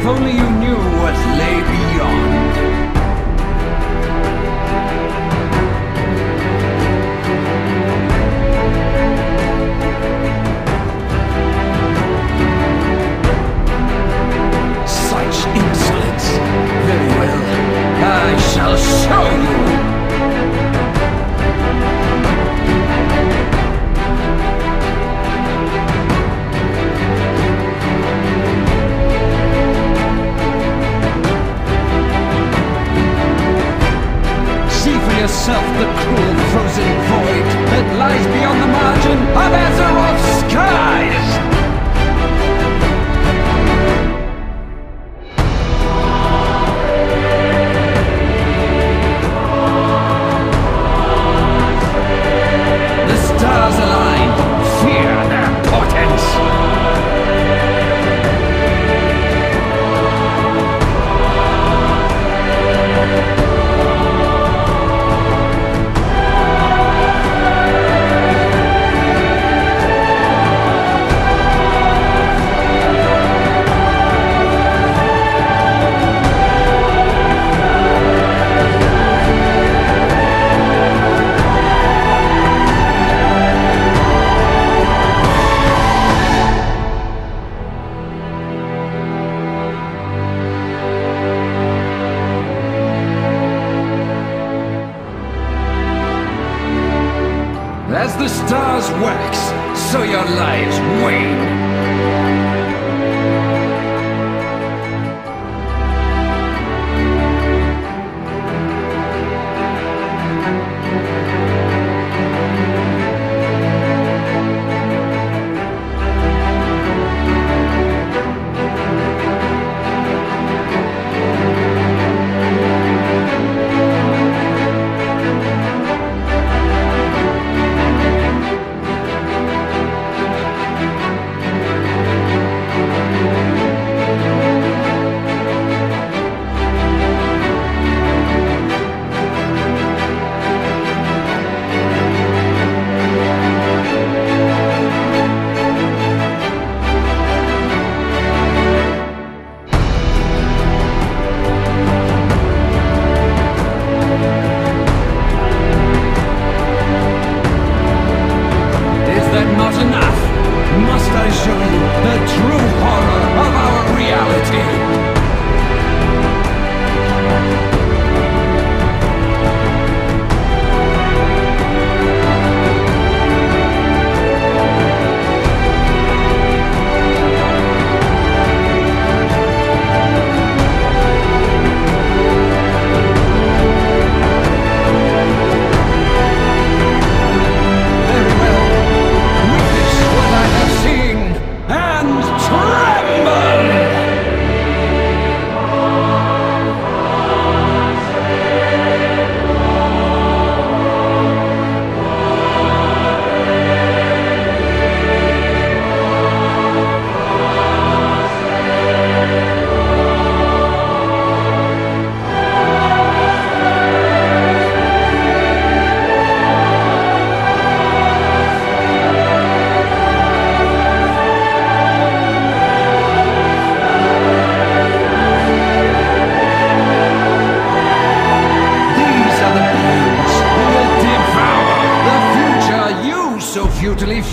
if only you knew what lay the stars wax, so your lives wane.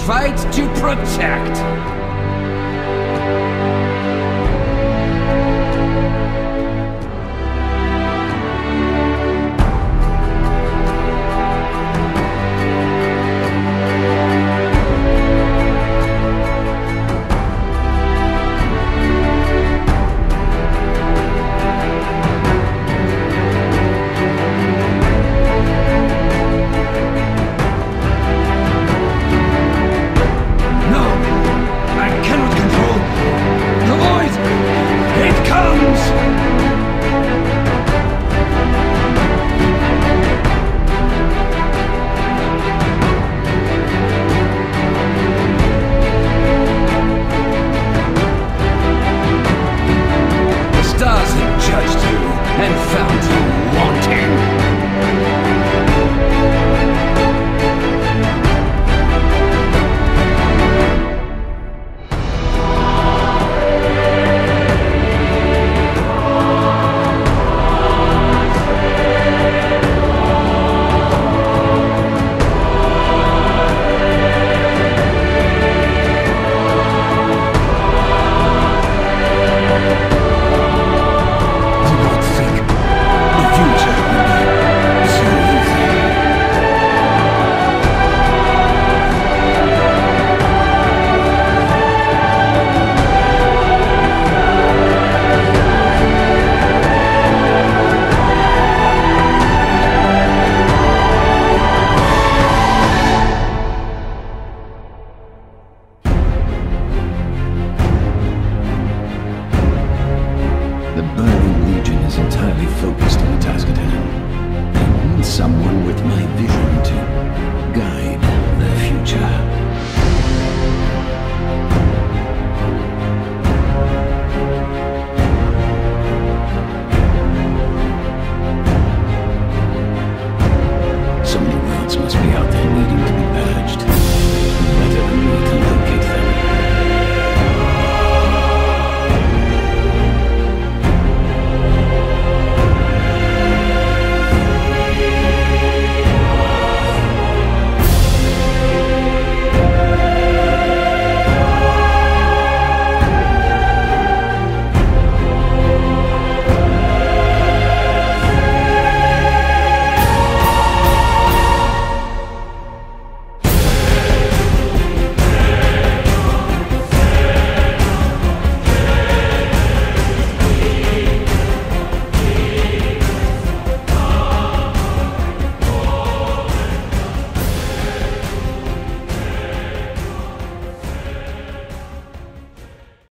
Fight to protect! one with my vision to guide.